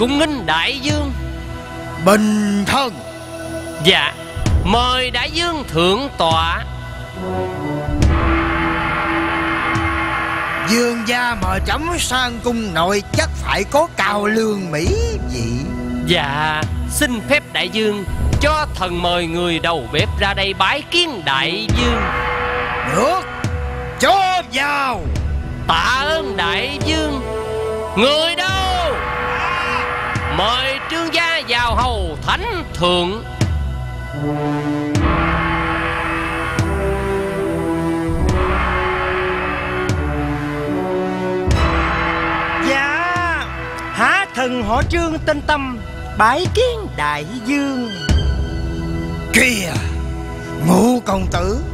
cung nghinh đại dương. Bình thân. Dạ Mời đại dương thượng tọa. Dương gia mời trẫm sang cung nội Chắc phải có cao lương mỹ vị. Dạ Xin phép đại dương Cho thần mời người đầu bếp ra đây bái kiến đại dương. Được Cho vào. Tạ ơn đại dương. Người đâu Mời trương gia vào hầu thánh thượng. Dạ Há thần họ trương tên tâm Bái kiến đại dương. Kìa Ngũ công tử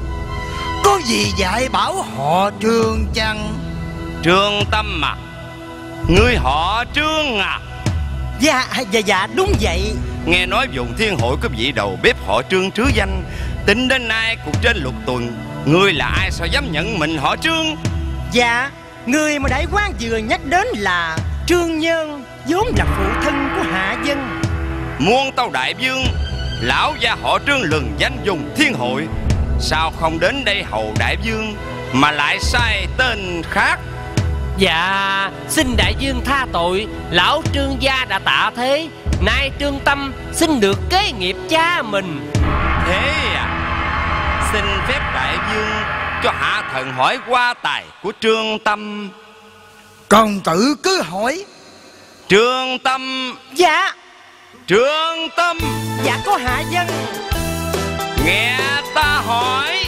Có gì dạy bảo họ trương chăng? Trương Tâm à Ngươi họ Trương à Dạ dạ dạ đúng vậy. Nghe nói vùng thiên hội có vị đầu bếp họ Trương trứ danh. Tính đến nay cuộc trên lục tuần Ngươi là ai sao dám nhận mình họ Trương? Dạ Người mà đại quan vừa nhắc đến là Trương Nhân vốn là phụ thân của Hạ Dân. Muôn tâu đại vương Lão gia họ Trương lừng danh dùng thiên hội. Sao không đến đây hầu đại vương Mà lại sai tên khác Dạ Xin đại dương tha tội Lão trương gia đã tạ thế. Nay trương tâm xin được kế nghiệp cha mình. Thế à Xin phép đại vương Cho hạ thần hỏi qua tài của Trương Tâm. Công tử cứ hỏi. Trương Tâm. Dạ. Trương Tâm. Dạ có Hạ Dân. Nghe ta hỏi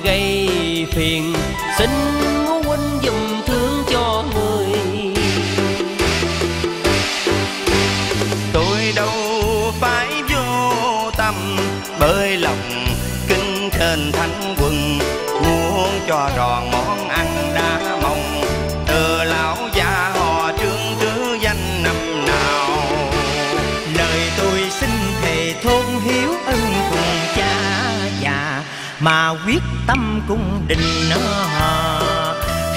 gây phiền. Xin tâm cung đình nó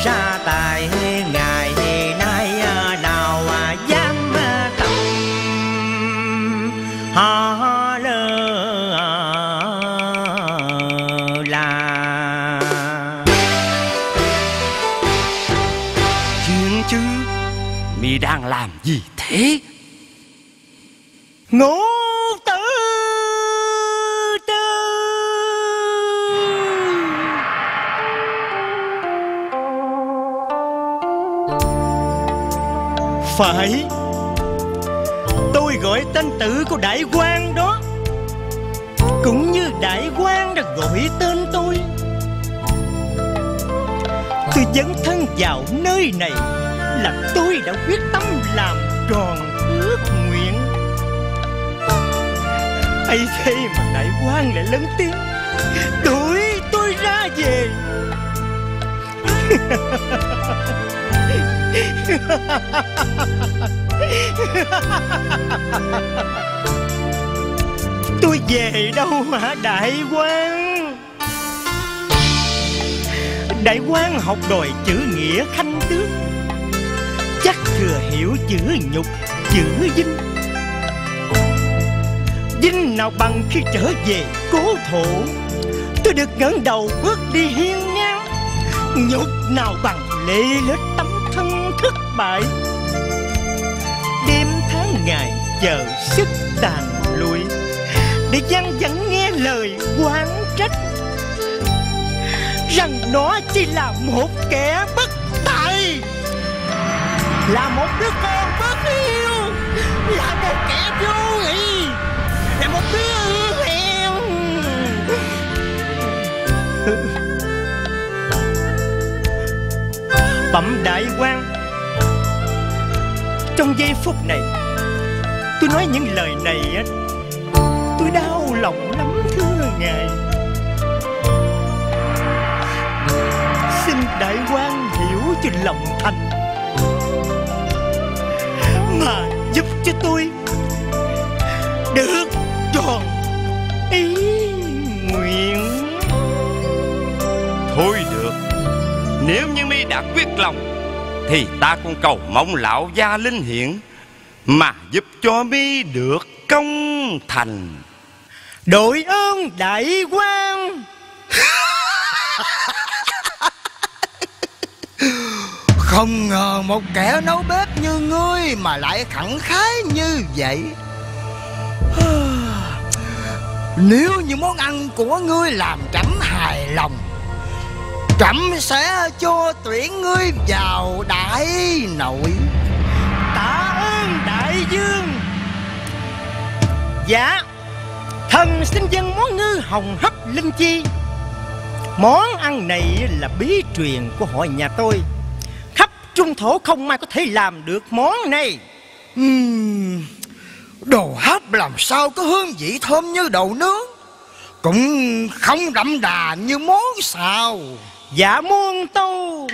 ra tài ngày nay à, nào à dám à, tâm. Họ lơ à, là. Chuyện chứ đang làm gì thế? Ngũ phải. Tôi gọi tên tự của đại quan đó. Cũng như đại quan đã gọi tên tôi. Tôi dấn thân vào nơi này là tôi đã quyết tâm làm tròn ước nguyện. Ấy thế mà đại quan lại lớn tiếng, đuổi tôi ra về. tôi về đâu hả đại quan đại quan học đòi chữ nghĩa khanh tước. Chắc thừa hiểu chữ nhục, chữ vinh. Vinh nào bằng khi trở về cố thổ. Tôi được ngẩng đầu bước đi hiên ngang. Nhục nào bằng lê lết thất bại. Đêm tháng ngày chờ sức tàn lụi, Để gian vẫn nghe lời quán trách. Rằng nó chỉ là một kẻ bất tài, Là một đứa con bất hiếu, Là một kẻ vô nghị Là một đứa Bẩm đại quan trong giây phút này, Tôi nói những lời này á, Tôi đau lòng lắm, thưa ngài. Xin đại quan hiểu cho lòng thành, Mà giúp cho tôi Được tròn ý nguyện. Thôi được, Nếu như mi đã quyết lòng thì ta cũng cầu mong lão gia linh hiện Mà giúp cho mi được công thành. Đội ơn đại quan. Không ngờ một kẻ nấu bếp như ngươi Mà lại khẳng khái như vậy. Nếu như món ăn của ngươi làm trẫm hài lòng Trẫm sẽ cho tuyển ngươi vào đại nội. Tạ ơn đại dương. Dạ Thần xin dân món ngư hồng hấp linh chi. Món ăn này là bí truyền của hội nhà tôi. Khắp trung thổ không ai có thể làm được món này. Uhm, Đồ hấp làm sao có hương vị thơm như đậu nướng? Cũng không đậm đà như món xào. Dạ muôn tu,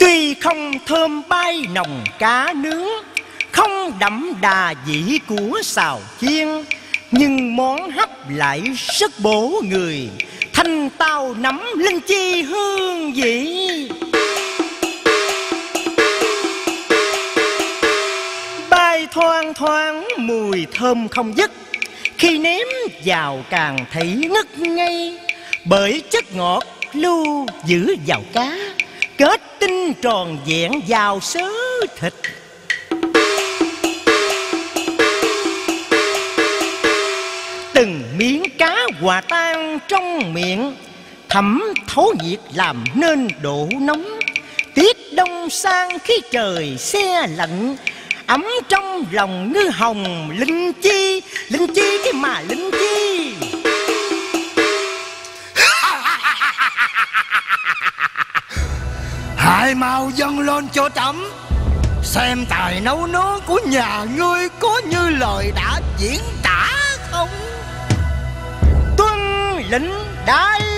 Tuy không thơm bay nồng cá nướng Không đậm đà vị của xào chiên Nhưng món hấp lại rất bổ người Thanh tao nắm linh chi hương vị Bay thoang thoáng mùi thơm không dứt khi nếm vào càng thấy ngất ngây, Bởi chất ngọt lưu giữ vào cá, Kết tinh tròn vẹn vào sớ thịt. Từng miếng cá hòa tan trong miệng Thẩm thấu nhiệt làm nên độ nóng. Tiết đông sang khi trời xe lạnh Ấm trong lòng như hồng. Linh chi Linh chi cái mà linh chi. Hãy mau dâng lên cho trẫm Xem tài nấu nướng của nhà ngươi có như lời đã diễn tả không? Tuân lĩnh đại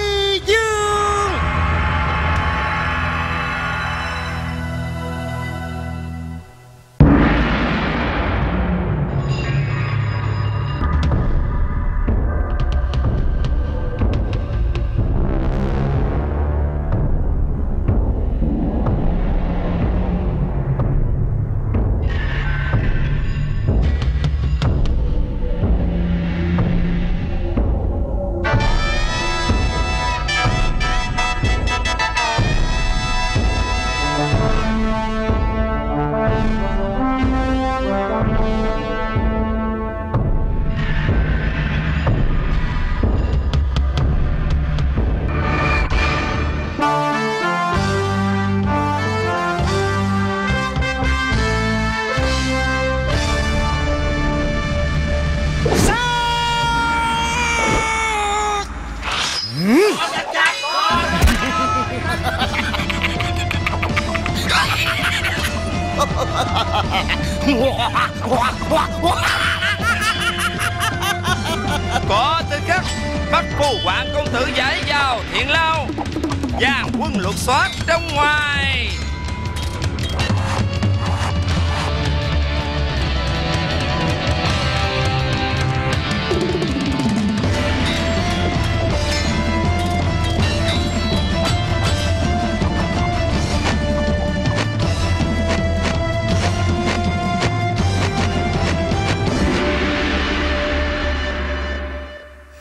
Giang quân lục soát trong ngoài.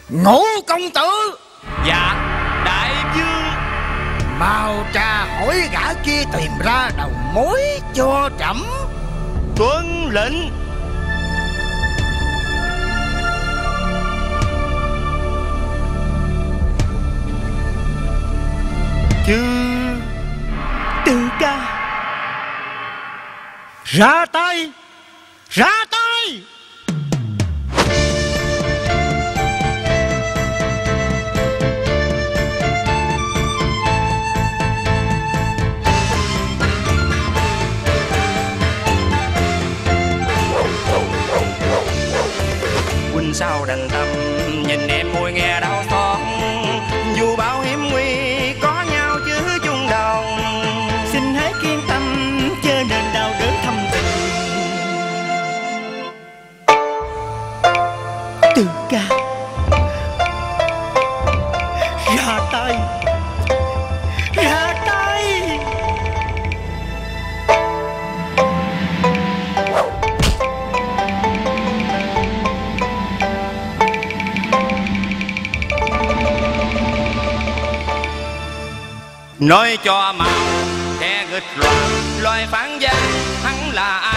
Ngũ công tử. Dạ. Mau tra hỏi gã kia tìm ra đầu mối cho trẫm. Tuân lệnh. Chư. Từ ca. Ra tay. Ra tay sao đành tâm nhìn em môi nghe đau xót. Dù bao hiểm nguy, có nhau chứ chung đồng. Xin hãy kiên tâm, Chớ nên đau đớn thâm tình. Từ ca. nói cho màu kẻ nghịch loạn loài phản gian hắn là ai?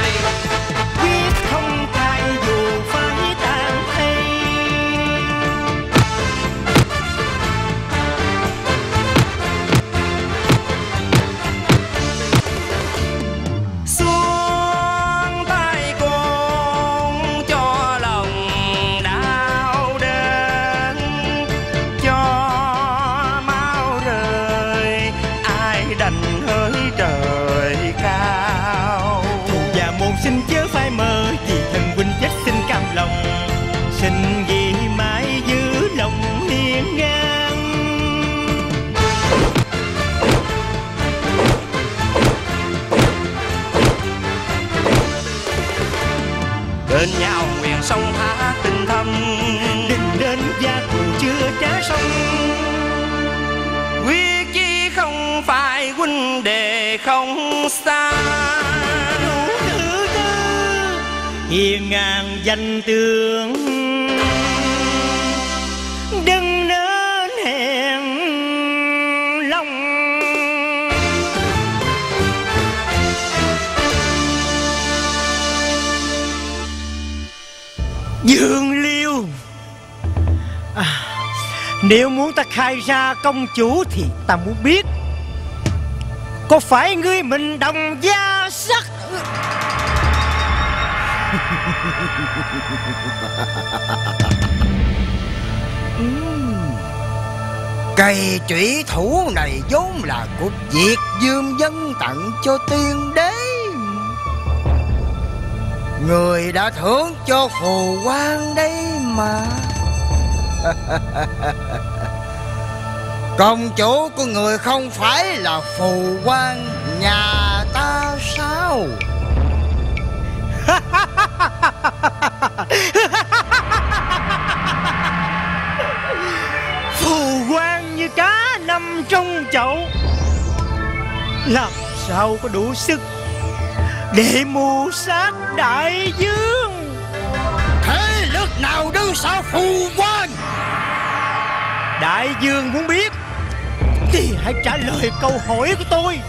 Không xa thứ tư Hiền ngàn danh tướng. Đừng nên hẹn lòng. Dương Liêu. À, Nếu muốn ta khai ra công chúa Thì ta muốn biết. Có phải ngươi mình đồng gia sắc? Cây chủy thủ này vốn là của Việt Dương dân tặng cho tiên đế. Người đã thưởng cho phù quan đây mà. Công chủ của người không phải là phù quan nhà ta sao? Phù quan như cá nằm trong chậu. Làm sao có đủ sức Để mưu sát đại dương? Thế lực nào đứng sau phù quan Đại dương muốn biết. Thì hãy trả lời câu hỏi của tôi.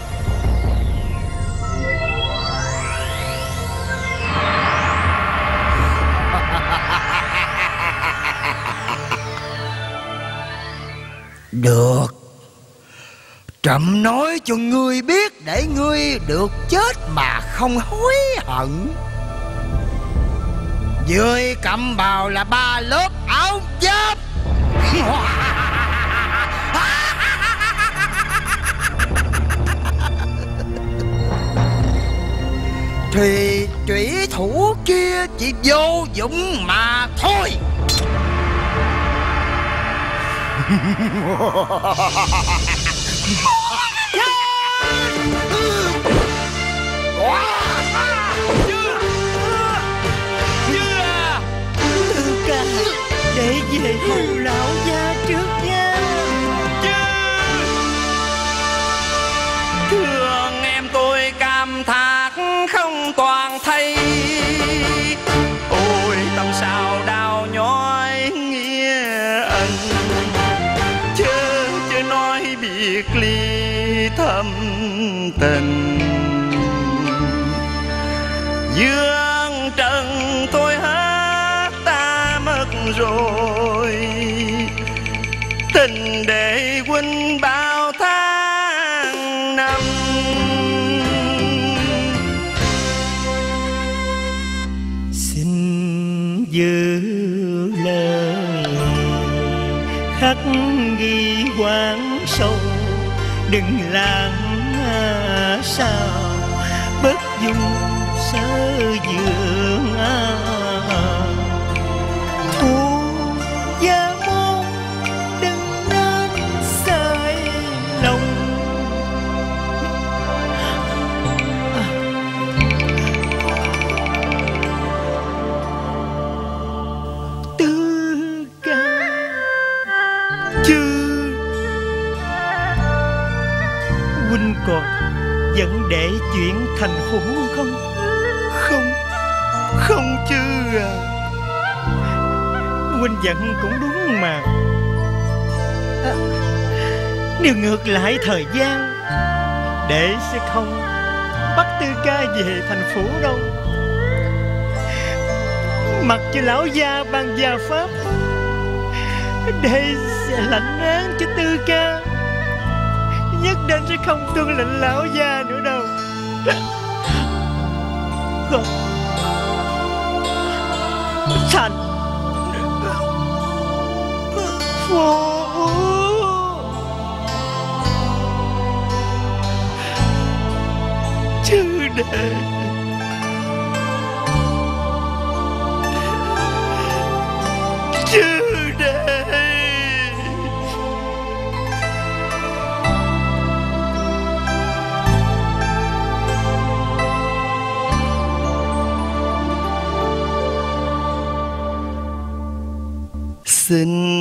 Được. Trẫm nói cho ngươi biết Để ngươi được chết mà không hối hận. Dưới cầm bào là ba lớp áo giáp. Thì trủy thủ kia chỉ vô dụng mà thôi. Để về hù lão gia trước. Tình. Dương trần tôi hết ta mất rồi. Tình để huynh bao tháng năm. Xin giữ lời khắc ghi quán sâu đừng làm sao bất dung sao vẫn để chuyển thành khủng không? Không Không chứ à. Huynh giận cũng đúng mà. À, nếu ngược lại thời gian để sẽ không bắt tư ca về thành phố đâu. Mặc cho lão gia ban gia pháp để sẽ lãnh án cho tư ca nhất định sẽ không tuân lệnh lão gia nữa đâu. Không thành. Phủ Chứ để chư xin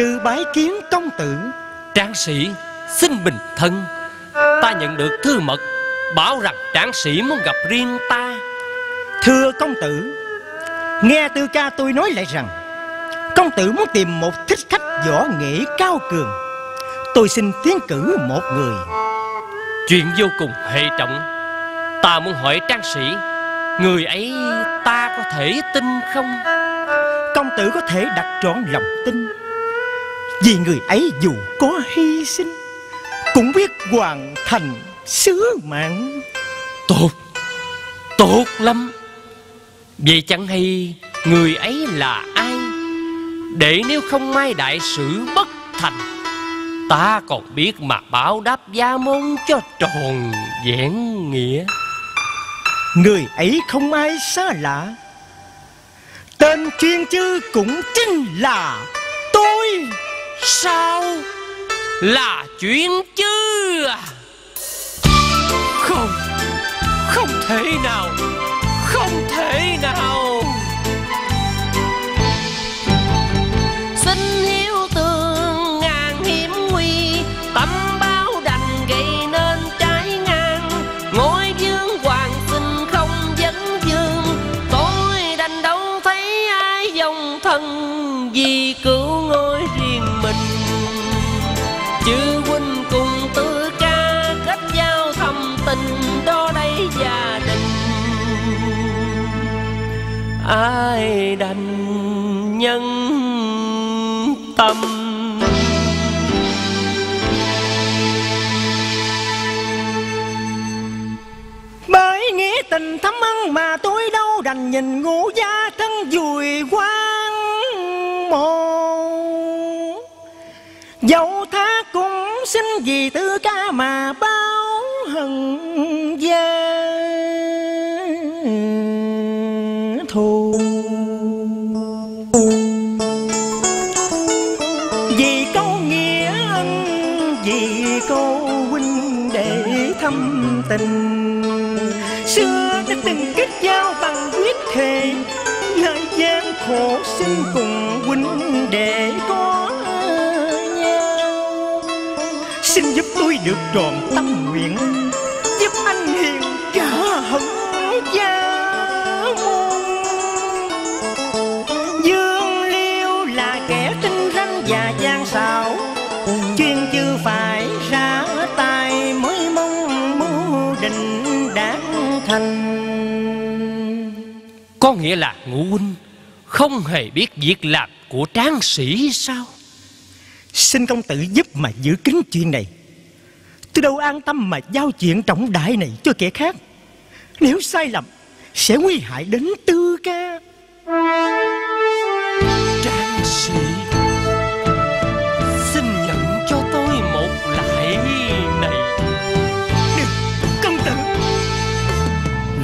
chư bái kiến công tử Tráng sĩ xin bình thân. Ta nhận được thư mật Bảo rằng tráng sĩ muốn gặp riêng ta. Thưa công tử nghe tư ca tôi nói lại rằng công tử muốn tìm một thích khách võ nghệ cao cường. Tôi xin tiến cử một người. Chuyện vô cùng hệ trọng. Ta muốn hỏi tráng sĩ Người ấy ta có thể tin không? Công tử có thể đặt trọn lòng tin vì người ấy dù có hy sinh cũng biết hoàn thành sứ mạng. Tốt Tốt lắm. Vậy chẳng hay Người ấy là ai? Để nếu không may đại sự bất thành Ta còn biết mà báo đáp gia môn cho tròn vẹn nghĩa. Người ấy không ai xa lạ. Tên chuyên chư cũng chính là tôi sao? Là chuyện chứ Không Không thể nào. Ai đành nhân tâm? Bởi nghĩa tình thấm ân mà tôi đâu đành nhìn ngũ gia thân vùi quan mồ Dẫu thá cũng xin vì tư ca mà báo hận. Tình. Xưa đã từng kết giao bằng quyết thề Lời gian khổ sinh cùng huynh đệ có nhau. Xin giúp tôi được tròn tâm nguyện, Giúp anh hiền trả hận có nghĩa là ngũ huynh không hề biết việc làm của tráng sĩ sao? Xin công tử giúp mà giữ kín chuyện này. Tôi đâu an tâm mà giao chuyện trọng đại này cho kẻ khác. Nếu sai lầm Sẽ nguy hại đến tư ca. Tráng sĩ xin nhận cho tôi một lạy này. Công tử.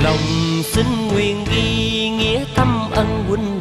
Lòng xin nguyện ghi nghĩa ân huynh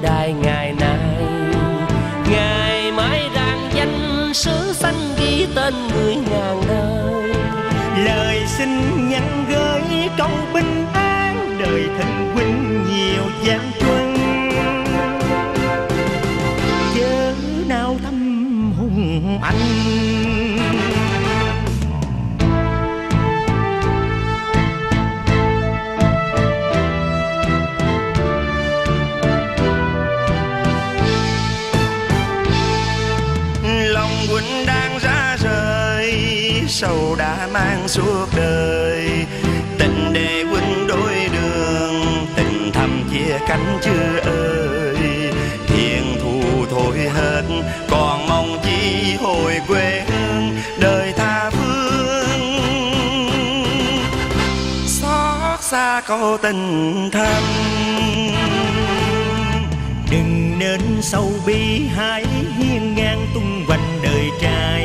sâu đã mang suốt đời. Tình để huynh đôi đường, tình thầm chia cánh chưa ơi. Hiền thù thôi hết, còn mong chi hồi quê hương, đời tha phương. Xót xa câu tình thầm Đừng nên sâu bi hãy hiên ngang tung vành đời trai.